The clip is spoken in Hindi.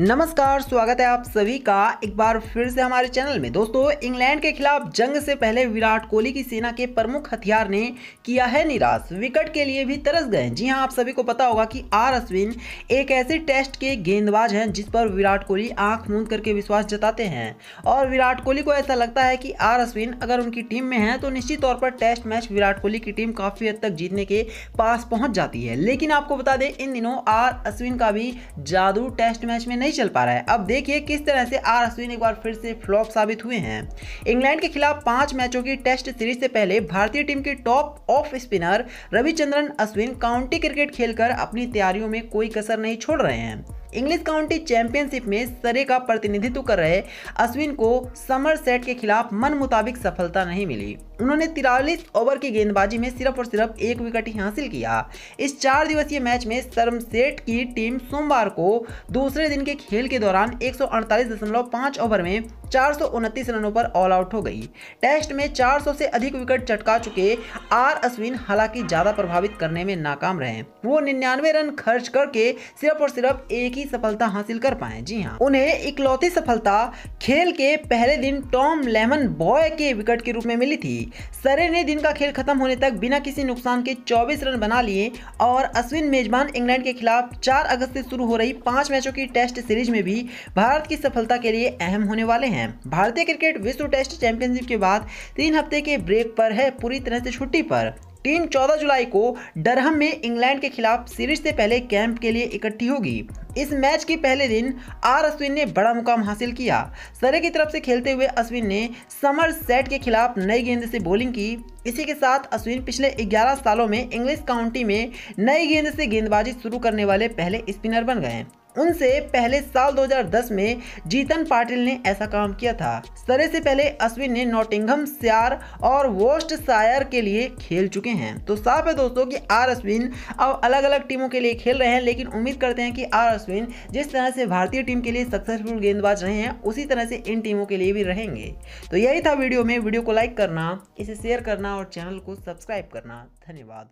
नमस्कार, स्वागत है आप सभी का एक बार फिर से हमारे चैनल में। दोस्तों, इंग्लैंड के खिलाफ जंग से पहले विराट कोहली की सेना के प्रमुख हथियार ने किया है निराश। विकेट के लिए भी तरस गए जी हाँ, आप सभी को पता होगा कि आर अश्विन एक ऐसे टेस्ट के गेंदबाज हैं जिस पर विराट कोहली आँख मूंद करके विश्वास जताते हैं। और विराट कोहली को ऐसा लगता है कि आर अश्विन अगर उनकी टीम में है तो निश्चित तौर पर टेस्ट मैच विराट कोहली की टीम काफ़ी हद तक जीतने के पास पहुँच जाती है। लेकिन आपको बता दें, इन दिनों आर अश्विन का भी जादू टेस्ट मैच में नहीं चल पा रहा है। अब देखिए किस तरह से आर अश्विन एक बार फिर से फ्लॉप साबित हुए हैं। इंग्लैंड के खिलाफ पाँच मैचों की टेस्ट सीरीज़ से पहले भारतीय टीम के top of spinner Ravichandran Ashwin county cricket खेलकर अपनी तैयारियों में कोई कसर नहीं छोड़ रहे हैं। इंग्लिश काउंटी चैंपियनशिप में सरे का प्रतिनिधित्व कर रहे अश्विन को समर सेट के खिलाफ मन मुताबिक सफलता नहीं मिली। उन्होंने तिरालीस ओवर की गेंदबाजी में सिर्फ़ और सिर्फ़ एक विकेट ही हासिल किया। इस चार दिवसीय मैच में सरमसेट की टीम सोमवार को दूसरे दिन के खेल के दौरान एक ओवर में चार सौ उनतीस रनों पर ऑल आउट हो गई। टेस्ट में 400 से अधिक विकेट चटका चुके आर अश्विन हालाँकि ज़्यादा प्रभावित करने में नाकाम रहे वो निन्यानवे रन खर्च करके सिर्फ़ और सिर्फ़ एक ही सफलता हासिल कर पाए। जी हाँ। उन्हें इकलौती सफलता खेल के पहले दिन टॉम लेमन बॉय के विकेट के रूप में मिली थी। सरे ने दिन का खेल खत्म होने तक बिना किसी नुकसान के 24 रन बना लिए और अश्विन मेजबान इंग्लैंड के खिलाफ 4 अगस्त से शुरू हो रही पाँच मैचों की टेस्ट सीरीज़ में भी भारत की सफलता के लिए अहम होने वाले हैं। भारतीय क्रिकेट विश्व टेस्ट चैंपियनशिप के बाद तीन हफ़्ते के ब्रेक पर है पूरी तरह से छुट्टी पर। टीम 14 जुलाई को डरहम में इंग्लैंड के खिलाफ सीरीज़ से पहले कैंप के लिए इकट्ठी होगी। इस मैच के पहले दिन आर अश्विन ने बड़ा मुकाम हासिल किया। सरे की तरफ़ से खेलते हुए अश्विन ने समर सेट के खिलाफ नई गेंद से बॉलिंग की। इसी के साथ अश्विन पिछले 11 सालों में इंग्लिश काउंटी में नई गेंद से गेंदबाजी शुरू करने वाले पहले स्पिनर बन गए। उनसे पहले साल 2010 में जीतन पाटिल ने ऐसा काम किया था। सरे से पहले अश्विन ने नोटिंगम सियार और वोस्ट सायर के लिए खेल चुके हैं। तो साफ़ है दोस्तों कि आर अश्विन अब अलग अलग टीमों के लिए खेल रहे हैं, लेकिन उम्मीद करते हैं कि आर अश्विन जिस तरह से भारतीय टीम के लिए सक्सेसफुल गेंदबाज रहे हैं, उसी तरह से इन टीमों के लिए भी रहेंगे। तो यही था वीडियो में। वीडियो को लाइक करना, इसे शेयर करना और चैनल को सब्सक्राइब करना। धन्यवाद।